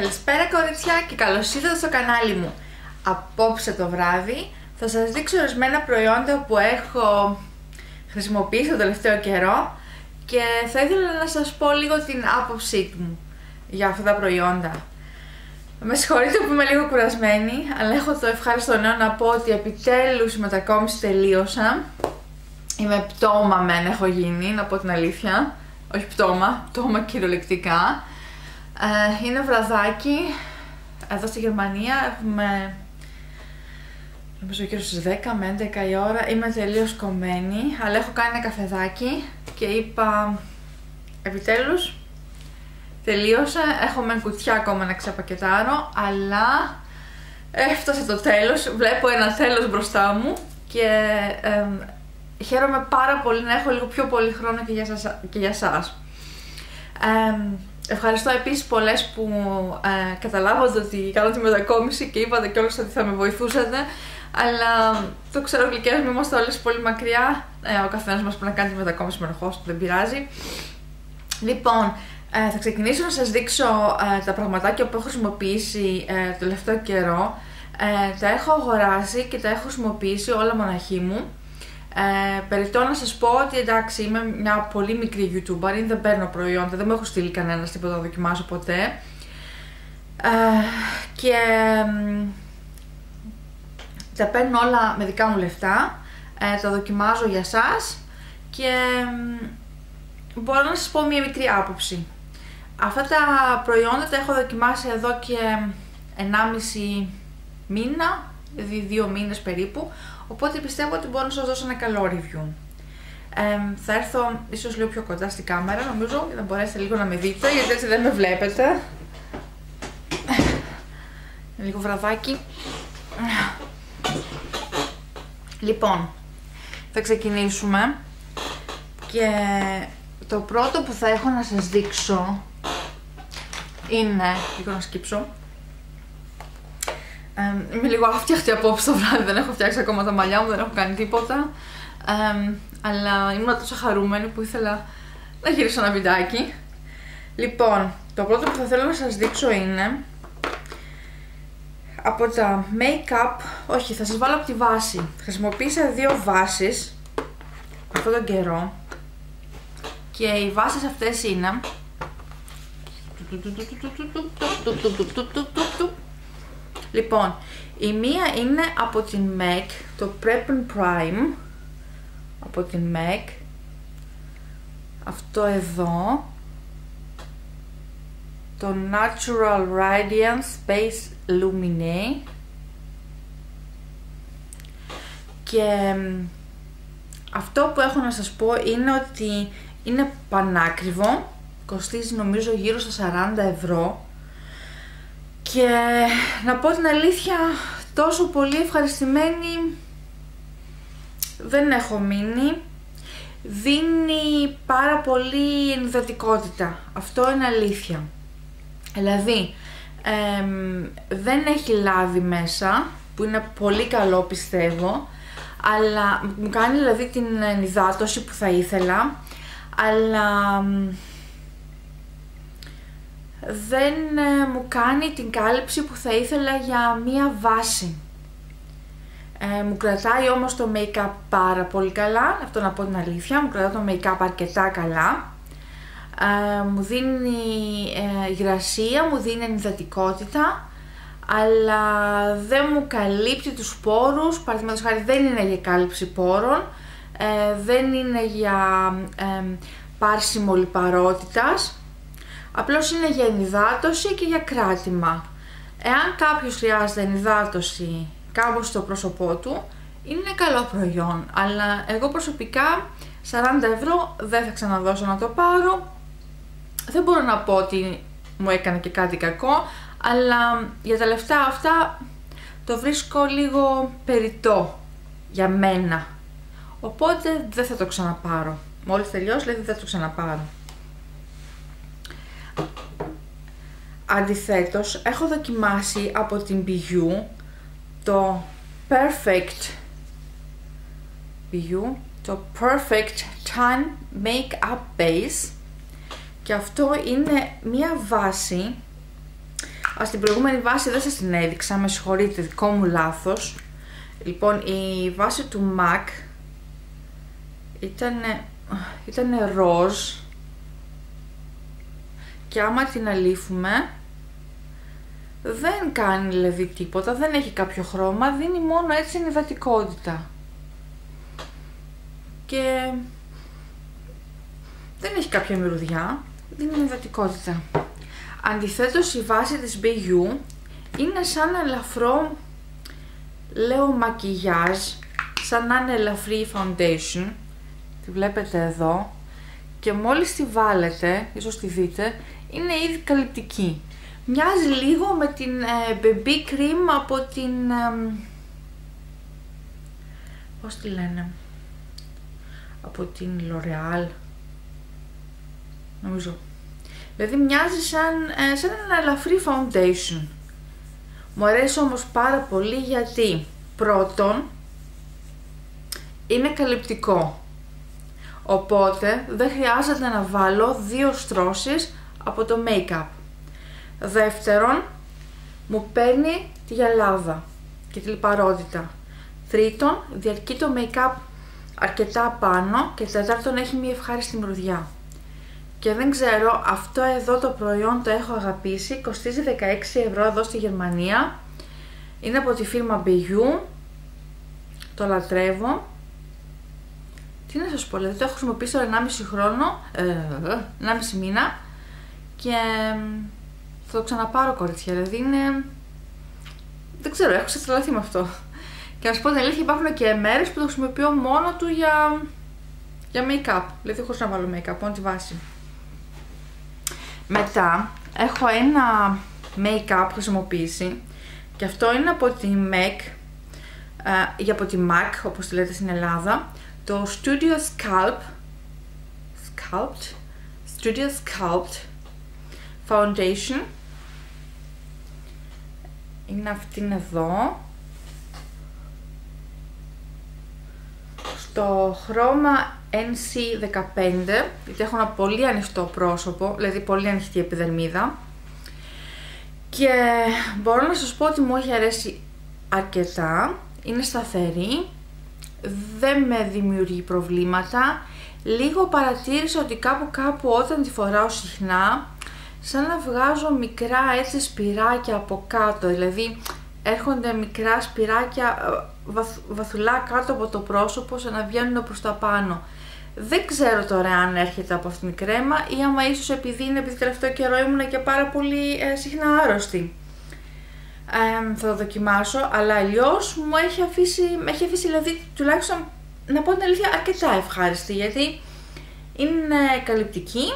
Καλησπέρα κορίτσια και καλώς ήρθατε στο κανάλι μου. Απόψε το βράδυ θα σας δείξω ορισμένα προϊόντα που έχω χρησιμοποιήσει το τελευταίο καιρό και θα ήθελα να σας πω λίγο την άποψή μου για αυτά τα προϊόντα. Με συγχωρείτε που είμαι λίγο κουρασμένη, αλλά έχω το ευχάριστο νέο να πω ότι επιτέλους η μετακόμιση τελείωσα. Είμαι πτώμα μεν έχω γίνει, να πω την αλήθεια. Όχι πτώμα, πτώμα κυριολεκτικά. Ε, είναι βραδάκι. Εδώ στη Γερμανία έχουμε νομίζω γύρω στις 10 με 11 η ώρα. Είμαι τελείως κομμένη, αλλά έχω κάνει ένα καφεδάκι και είπα επιτέλους τελείωσε. Έχω με κουτιά ακόμα να ξεπακετάρω, αλλά έφτασε το τέλος. Βλέπω ένα τέλος μπροστά μου και χαίρομαι πάρα πολύ να έχω λίγο πιο πολύ χρόνο και για σας. Και για σας. Ευχαριστώ επίσης πολλές που ε, καταλάβατε ότι κάνω τη μετακόμιση και είπατε κιόλας ότι θα με βοηθούσατε. Αλλά το ξέρω γλυκές μου, είμαστε όλες πολύ μακριά. Ε, ο καθένας μας πρέπει να κάνει τη μετακόμιση με ενοχώ, δεν πειράζει. Λοιπόν, ε, θα ξεκινήσω να σας δείξω ε, τα πραγματάκια που έχω χρησιμοποιήσει ε, το τελευταίο καιρό. Ε, τα έχω αγοράσει και τα έχω χρησιμοποιήσει όλα μοναχή μου. Ε, περιττώ να σας πω ότι εντάξει είμαι μια πολύ μικρή YouTuber, δεν παίρνω προϊόντα, δεν μου έχω στείλει κανένας τίποτα να δοκιμάσω ποτέ. Ε, και τα παίρνω όλα με δικά μου λεφτά, ε, τα δοκιμάζω για σας και μπορώ να σας πω μια μικρή άποψη. Αυτά τα προϊόντα τα έχω δοκιμάσει εδώ και 1,5 μήνα, δηλαδή 2 μήνες περίπου, Οπότε πιστεύω ότι μπορώ να σας δώσω ένα καλό review. Ε, θα έρθω ίσως λίγο πιο κοντά στην κάμερα νομίζω για να μπορέσετε λίγο να με δείτε γιατί έτσι δεν με βλέπετε. Λίγο βραδάκι. Λοιπόν, θα ξεκινήσουμε και το πρώτο που θα έχω να σας δείξω είναι, λίγο να σκύψω, ε, είμαι λίγο άφτιαχτη απόψε το βράδυ, δεν έχω φτιάξει ακόμα τα μαλλιά μου, δεν έχω κάνει τίποτα. αλλά ήμουν τόσο χαρούμενη που ήθελα να γυρίσω ένα βιντεάκι. Λοιπόν, το πρώτο που θα θέλω να σας δείξω είναι από τα make-up, όχι θα σας βάλω από τη βάση. Χρησιμοποίησα δύο βάσεις αυτόν τον καιρό και οι βάσεις αυτές είναι Λοιπόν, η μία είναι από την MAC, το Prep and Prime, από την MAC, αυτό εδώ, το Natural Radiance Space Lumine και αυτό που έχω να σας πω είναι ότι είναι πανάκριβο, κοστίζει νομίζω γύρω στα 40 ευρώ και να πω την αλήθεια, τόσο πολύ ευχαριστημένη δεν έχω μείνει. Δίνει πάρα πολύ ενδοτικότητα. Αυτό είναι αλήθεια. Δηλαδή, δεν έχει λάδι μέσα, που είναι πολύ καλό πιστεύω, αλλά μου κάνει δηλαδή την ενυδάτωση που θα ήθελα, αλλά δεν ε, μου κάνει την κάλυψη που θα ήθελα για μία βάση. Ε, μου κρατάει όμως το make-up πάρα πολύ καλά, αυτό να πω την αλήθεια, μου κρατάει το make-up αρκετά καλά. Ε, μου δίνει ε, υγρασία, μου δίνει ενυδατικότητα, αλλά δεν μου καλύπτει τους πόρους, παραδείγματος χάρη δεν είναι για κάλυψη πόρων, ε, δεν είναι για ε, πάρσιμο λιπαρότητας, Απλώς είναι για ενυδάτωση και για κράτημα. Εάν κάποιος χρειάζεται ενυδάτωση κάπου στο πρόσωπό του, είναι καλό προϊόν. Αλλά εγώ προσωπικά 40 ευρώ δεν θα ξαναδώσω να το πάρω. Δεν μπορώ να πω ότι μου έκανε και κάτι κακό, αλλά για τα λεφτά αυτά το βρίσκω λίγο περιττό για μένα. Οπότε δεν θα το ξαναπάρω. Μόλις τελειώσει, δηλαδή δεν θα το ξαναπάρω. Αντιθέτως, έχω δοκιμάσει από την Biu το Perfect Biu, το Perfect Tan Makeup Base. Και αυτό είναι μία βάση. Α, στην προηγούμενη βάση δεν σας την έδειξα, με συγχωρείτε, δικό μου λάθος. Λοιπόν, η βάση του MAC ήταν, ήταν ροζ. Και άμα την αλήφουμε δεν κάνει δηλαδή τίποτα, δεν έχει κάποιο χρώμα, δίνει μόνο έτσι ενυδατικότητα. Και δεν έχει κάποια μυρουδιά, δίνει ενυδατικότητα. Αντιθέτως η βάση της BU είναι σαν ελαφρό, λέω μακιγιάζ, σαν να είναι ελαφρύ foundation, τη βλέπετε εδώ, και μόλις τη βάλετε, ίσως τη δείτε, είναι ήδη καλυπτική. Μοιάζει λίγο με την ε, BB Cream από την... Ε, πώς τη λένε... Από την L'Oreal. Νομίζω. Δηλαδή μοιάζει σαν, ε, σαν ένα ελαφρύ foundation. Μου αρέσει όμως πάρα πολύ γιατί πρώτον είναι καλυπτικό. Οπότε δεν χρειάζεται να βάλω δύο στρώσεις από το make-up. Δεύτερον, μου παίρνει τη γυαλάδα και τη λιπαρότητα. Τρίτον, διαρκεί το make-up αρκετά πάνω και τέταρτον έχει μια ευχάριστη μυρουδιά. Και δεν ξέρω, αυτό εδώ το προϊόν το έχω αγαπήσει, κοστίζει 16 ευρώ εδώ στη Γερμανία. Είναι από τη φίρμα BU, το λατρεύω. Τι να σας πω, δηλαδή το έχω χρησιμοποιήσει τώρα 1,5 χρόνο, ε, 1,5 μήνα και θα το ξαναπάρω κορίτσια, δηλαδή είναι... Δεν ξέρω, έχω ξετρελαθεί με αυτό. Και να σου πω την αλήθεια, υπάρχουν και μέρες που το χρησιμοποιώ μόνο του για, για make-up. Δηλαδή χωρίς να βάλω make-up, μόνο τη βάση. Μετά έχω ένα make-up χρησιμοποιήσει και αυτό είναι από τη MAC ε, ή από τη MAC όπως τη λέτε στην Ελλάδα το Studio Sculpt Sculpt Studio Sculpt Foundation είναι αυτήν εδώ. Στο χρώμα NC15 γιατί έχω ένα πολύ ανοιχτό πρόσωπο, δηλαδή πολύ ανοιχτή επιδερμίδα. Και μπορώ να σας πω ότι μου έχει αρέσει αρκετά, είναι σταθερή, δεν με δημιουργεί προβλήματα, λίγο παρατήρησα ότι κάπου κάπου όταν τη φοράω συχνά σαν να βγάζω μικρά έτσι σπυράκια από κάτω, δηλαδή έρχονται μικρά σπυράκια ε, βαθουλά κάτω από το πρόσωπο σαν να βγαίνουν προς τα πάνω. Δεν ξέρω τώρα αν έρχεται από αυτήν την κρέμα ή άμα ίσως επειδή είναι επειδή τελευταίο καιρό ήμουν και πάρα πολύ ε, συχνά άρρωστη. Ε, θα το δοκιμάσω, αλλά αλλιώς μου έχει αφήσει, με έχει αφήσει δηλαδή τουλάχιστον να πω την αλήθεια αρκετά ευχάριστη γιατί είναι καλυπτική,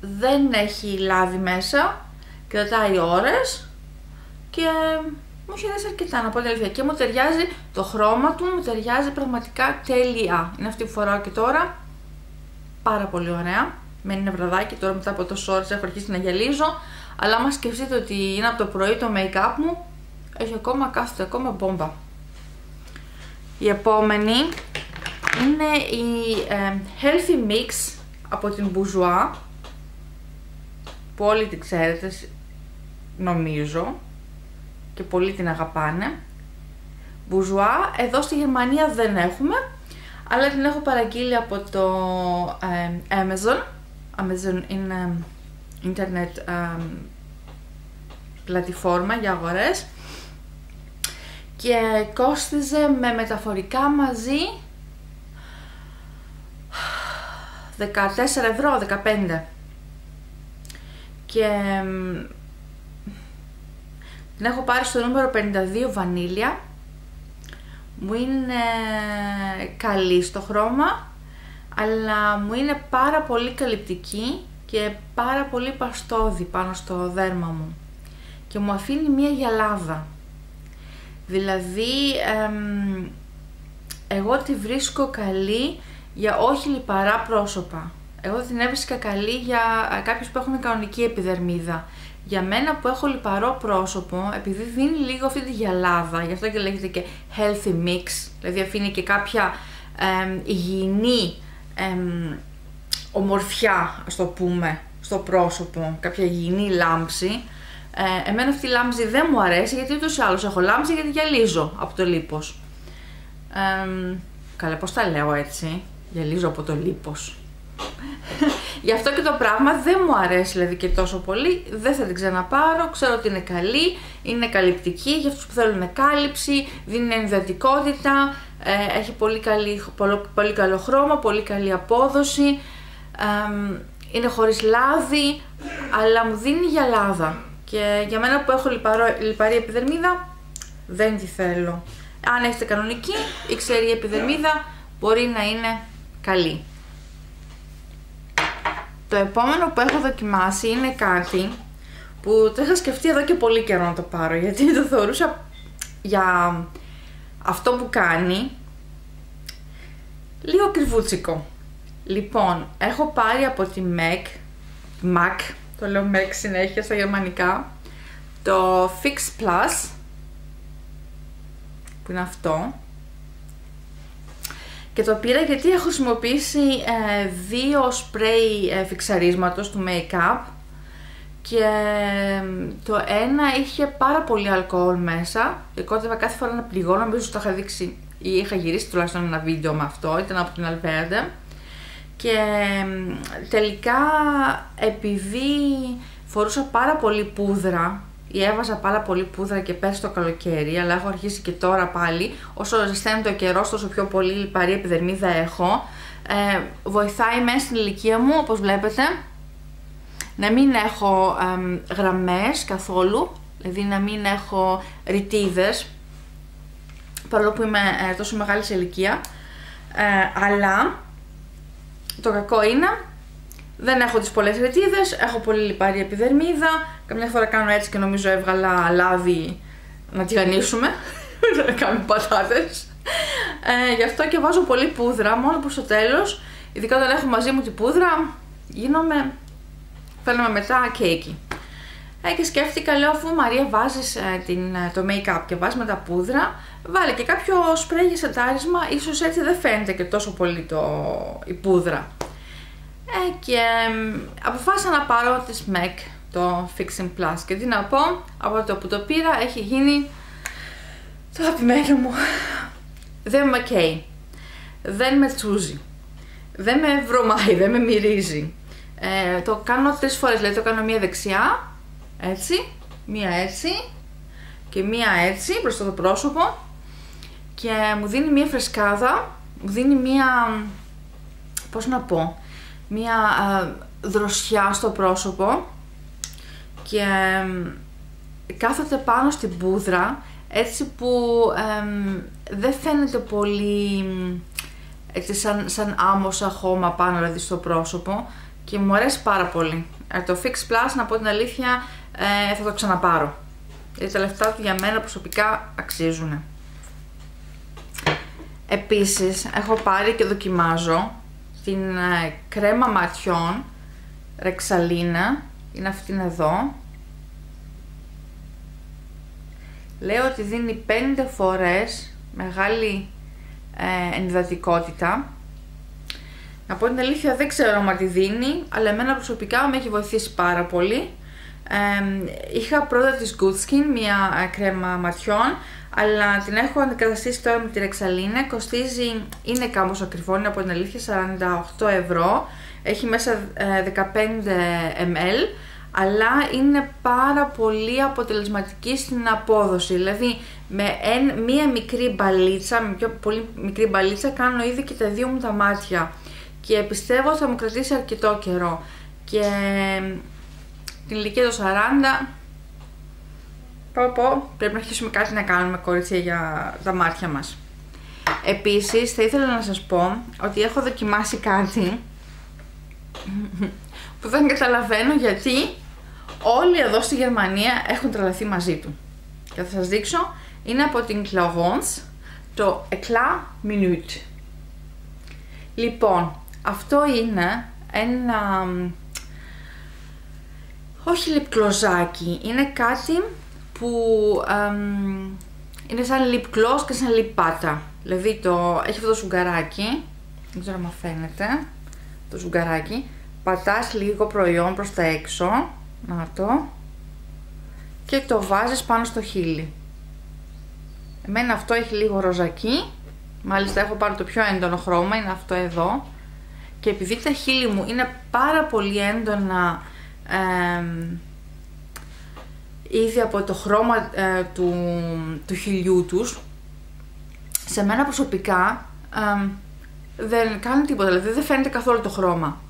δεν έχει λάδι μέσα, κρατάει ώρες και μου έχει αρέσει αρκετά να πω την αλήθεια. Και μου ταιριάζει το χρώμα του, μου ταιριάζει πραγματικά τέλεια. Είναι αυτή που φοράω και τώρα. Πάρα πολύ ωραία. Μένει ένα βραδάκι τώρα μετά από το shorts έχω αρχίσει να γυαλίζω. Αλλά άμα σκεφτείτε ότι είναι από το πρωί το make-up μου, έχει ακόμα κάθεται ακόμα μπόμπα. Η επόμενη είναι η ε, Healthy Mix από την Bourjois που όλοι την ξέρετε νομίζω και πολλοί την αγαπάνε. Μπουζουά, εδώ στη Γερμανία δεν έχουμε, αλλά την έχω παραγγείλει από το ε, Amazon. Amazon είναι internet ε, πλατφόρμα για αγορές και κόστιζε με μεταφορικά μαζί 14 ευρώ, 15 και την έχω πάρει στο νούμερο 52 βανίλια. Μου είναι καλή στο χρώμα, αλλά μου είναι πάρα πολύ καλυπτική και πάρα πολύ παστόδι πάνω στο δέρμα μου. Και μου αφήνει μία γυαλάδα. Δηλαδή, εγώ τη βρίσκω καλή για όχι λιπαρά πρόσωπα. Εγώ την έβρισκα καλή για κάποιους που έχουν κανονική επιδερμίδα. Για μένα που έχω λιπαρό πρόσωπο, επειδή δίνει λίγο αυτή τη γυαλάδα, γι' αυτό και λέγεται και healthy mix, δηλαδή αφήνει και κάποια ε, υγιεινή ομορφιά, ας το πούμε, στο πρόσωπο, κάποια υγιεινή λάμψη. Ε, εμένα αυτή η λάμψη δεν μου αρέσει γιατί ούτως ή άλλως έχω λάμψη γιατί γυαλίζω από το λίπος. Ε, καλά, πώς τα λέω έτσι, γυαλίζω από το λίπος. Γι' αυτό και το πράγμα δεν μου αρέσει δηλαδή και τόσο πολύ, δεν θα την ξαναπάρω, ξέρω ότι είναι καλή, είναι καλυπτική για αυτούς που θέλουν κάλυψη, δίνει ενδετικότητα, ε, έχει πολύ, καλή, πολύ, πολύ καλό χρώμα, πολύ καλή απόδοση, είναι χωρίς λάδι, αλλά μου δίνει γυαλάδα. Και για μένα που έχω λιπαρό, λιπαρή επιδερμίδα, δεν τη θέλω. Αν έχετε κανονική ή ξέρει επιδερμίδα, μπορεί να είναι καλή. Το επόμενο που έχω δοκιμάσει είναι κάτι που το είχα σκεφτεί εδώ και πολύ καιρό να το πάρω γιατί το θεωρούσα για αυτό που κάνει λίγο κρυβούτσικο. Λοιπόν, έχω πάρει από τη MAC, MAC, το λέω MAC συνέχεια στα γερμανικά, το Fix Plus, που είναι αυτό, και το πήρα γιατί έχω χρησιμοποιήσει ε, δύο σπρέι ε, φιξαρίσματος του make-up και το ένα είχε πάρα πολύ αλκοόλ μέσα. Και κόντευα κάθε φορά να πληγώ, νομίζω το είχα δείξει ή είχα γυρίσει τουλάχιστον ένα βίντεο με αυτό, ήταν από την Alverde και τελικά επειδή φορούσα πάρα πολύ πούδρα ή έβαζα πάρα πολύ πούδρα και πέρσι το καλοκαίρι, αλλά έχω αρχίσει και τώρα πάλι, όσο ζεσταίνει το καιρός, τόσο πιο πολύ λιπαρή επιδερμίδα έχω, ε, βοηθάει μέσα στην ηλικία μου, όπως βλέπετε, να μην έχω ε, γραμμές καθόλου, δηλαδή να μην έχω ρητίδες, παρόλο που είμαι ε, τόσο μεγάλη σε ηλικία, ε, αλλά το κακό είναι δεν έχω τις πολλές ρετίδες, έχω πολύ λιπαρή επιδερμίδα, καμιά φορά κάνω έτσι και νομίζω έβγαλα λάδι να τηγανίσουμε, να κάνουμε πατάτες. Ε, γι' αυτό και βάζω πολύ πούδρα, μόνο που στο τέλος, ειδικά όταν έχω μαζί μου την πούδρα, γίνομαι, φαίνομαι μετά κέικι. Ε, και σκέφτηκα, λέω, αφού Μαρία βάζεις ε, την, ε, το make-up και βάζεις με τα πούδρα, βάλε και κάποιο σπρέι για σετάρισμα, ίσως έτσι δεν φαίνεται και τόσο πολύ το, η πούδρα. Ε, και αποφάσισα να πάρω τη SMEC, το Fixing Plus. Και τι να πω, από το που το πήρα έχει γίνει το αγαπημένο μου. Δεν με καίει, δεν με τσούζει, δεν με βρωμάει, δεν με μυρίζει. Ε, το κάνω τρεις φορές, δηλαδή το κάνω μία δεξιά, έτσι, μία έτσι και μία έτσι μπροστά το πρόσωπο. Και μου δίνει μία φρεσκάδα, μου δίνει μία, πώς να πω, μία δροσιά στο πρόσωπο και κάθεται πάνω στην πούδρα έτσι που δεν φαίνεται πολύ έτσι σαν, σαν άμμοσα χώμα πάνω δηλαδή στο πρόσωπο και μου αρέσει πάρα πολύ. Ε, το Fix Plus, να πω την αλήθεια, ε, θα το ξαναπάρω. Γιατί τα λεφτά του για μένα προσωπικά αξίζουν. Επίσης, έχω πάρει και δοκιμάζω την ε, κρέμα ματιών ρεξαλίνα, είναι αυτήν εδώ. Λέω ότι δίνει 5 φορές μεγάλη ε, ενυδατικότητα. Να πω την αλήθεια δεν ξέρω αν τη δίνει, αλλά εμένα προσωπικά με έχει βοηθήσει πάρα πολύ. Ε, είχα πρώτα της Good Skin, μια ε, κρέμα ματιών, αλλά την έχω αντικαταστήσει τώρα με τη Ρεξαλίνα, κοστίζει, είναι κάπως ακριβό, είναι από την αλήθεια 48 ευρώ, έχει μέσα 15 ε, ml, αλλά είναι πάρα πολύ αποτελεσματική στην απόδοση, δηλαδή με μία μικρή μπαλίτσα, με πιο πολύ μικρή μπαλίτσα κάνω ήδη και τα δύο μου τα μάτια. Και πιστεύω θα μου κρατήσει αρκετό καιρό. Και την ηλικία των 40 πω πω, πρέπει να αρχίσουμε κάτι να κάνουμε κορίτσια για τα μάτια μας. Επίσης, θα ήθελα να σας πω ότι έχω δοκιμάσει κάτι που δεν καταλαβαίνω γιατί όλοι εδώ στη Γερμανία έχουν τρελαθεί μαζί του. Και θα σας δείξω, είναι από την Clarins το Eclat Minute. Λοιπόν, αυτό είναι ένα... Όχι λιπκλοζάκι, είναι κάτι που είναι σαν lip gloss και σαν lip πάτα. Δηλαδή το, έχει αυτό το σουγκαράκι, δεν ξέρω αν φαίνεται, το σουγκαράκι, πατάς λίγο προϊόν προς τα έξω, να το, και το βάζεις πάνω στο χείλι. Εμένα αυτό έχει λίγο ροζακί, μάλιστα έχω πάρει το πιο έντονο χρώμα, είναι αυτό εδώ. Και επειδή τα χείλη μου είναι πάρα πολύ έντονα ήδη από το χρώμα ε, του, του χιλιού τους, σε μένα προσωπικά δεν κάνει τίποτα, δηλαδή δεν φαίνεται καθόλου το χρώμα.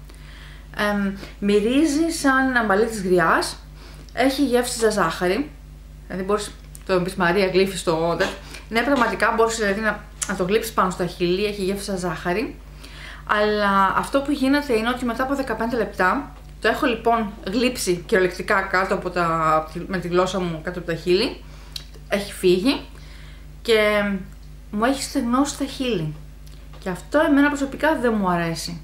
Ε, μυρίζει σαν μαλλί της γριάς, έχει γεύση ζάχαρη, δηλαδή μπορείς, το πεις Μαρία γλύφεις στο ναι πραγματικά μπορείς δηλαδή να, να το γλύψεις πάνω στα χείλη, έχει γεύση σαν ζάχαρη, αλλά αυτό που γίνεται είναι ότι μετά από 15 λεπτά το έχω λοιπόν γλύψει κυριολεκτικά κάτω από τα, με τη γλώσσα μου κάτω από τα χείλη. Έχει φύγει και μου έχει στεγνώσει τα χείλη. Και αυτό εμένα προσωπικά δεν μου αρέσει.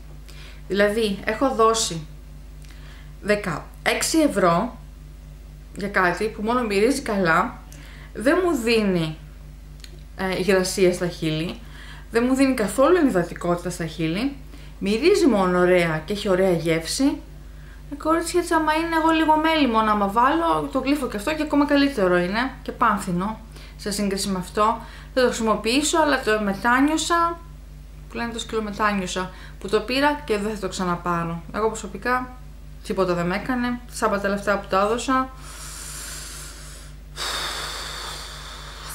Δηλαδή, έχω δώσει 16 ευρώ για κάτι που μόνο μυρίζει καλά, δεν μου δίνει ε, υγρασία στα χείλη, δεν μου δίνει καθόλου ενυδατικότητα στα χείλη, μυρίζει μόνο ωραία και έχει ωραία γεύση ε, κορίτσια έτσι άμα είναι εγώ λίγο μέλι μόνο άμα βάλω, το γλύφω και αυτό και ακόμα καλύτερο είναι και πάνθινο σε σύγκριση με αυτό. Θα το χρησιμοποιήσω αλλά το μετάνιωσα, που λένε το σκύλο μετάνιωσα, που το πήρα και δεν θα το ξαναπάρω. Εγώ προσωπικά τίποτα δεν με έκανε, σαν τα λεφτά που τα έδωσα.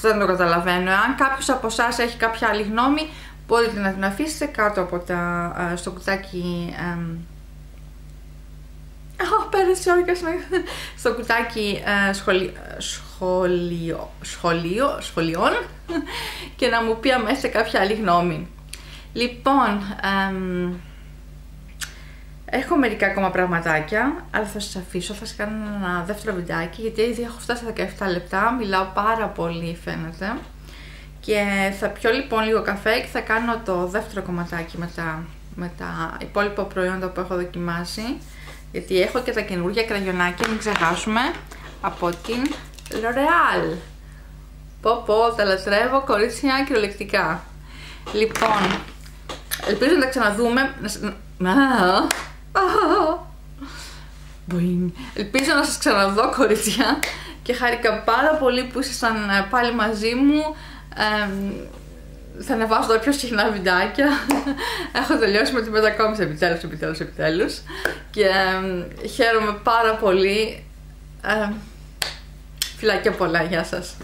Δεν το καταλαβαίνω. Αν κάποιος από εσάς έχει κάποια άλλη γνώμη, μπορείτε να την αφήσετε κάτω από τα, ε, στο κουτάκι Αχ, πέρασε όρκας στο κουτάκι ε, σχολείο, σχολείο, σχολείων και να μου πει αμέσως κάποια άλλη γνώμη. Λοιπόν, έχω μερικά ακόμα πραγματάκια, αλλά θα σας αφήσω, θα σας κάνω ένα δεύτερο βιντεάκι, γιατί ήδη έχω φτάσει στα 17 λεπτά, μιλάω πάρα πολύ φαίνεται. Και θα πιω λοιπόν λίγο καφέ και θα κάνω το δεύτερο κομματάκι με τα, με τα υπόλοιπα προϊόντα που έχω δοκιμάσει. Γιατί έχω και τα καινούργια κραγιονάκια, μην ξεχάσουμε, από την L'Oreal. Πω πω, τα λατρεύω κορίτσια κυριολεκτικά. Λοιπόν, ελπίζω να τα ξαναδούμε. Ελπίζω να σας ξαναδώ κορίτσια και χάρηκα πάρα πολύ που ήσασταν ε, πάλι μαζί μου θα ανεβάσω τώρα πιο συχνά βιντεάκια. Έχω τελειώσει με την μετακόμιση επιτέλους, επιτέλους, επιτέλους. Και ε, χαίρομαι πάρα πολύ. Ε, φιλάκια πολλά, γεια σας.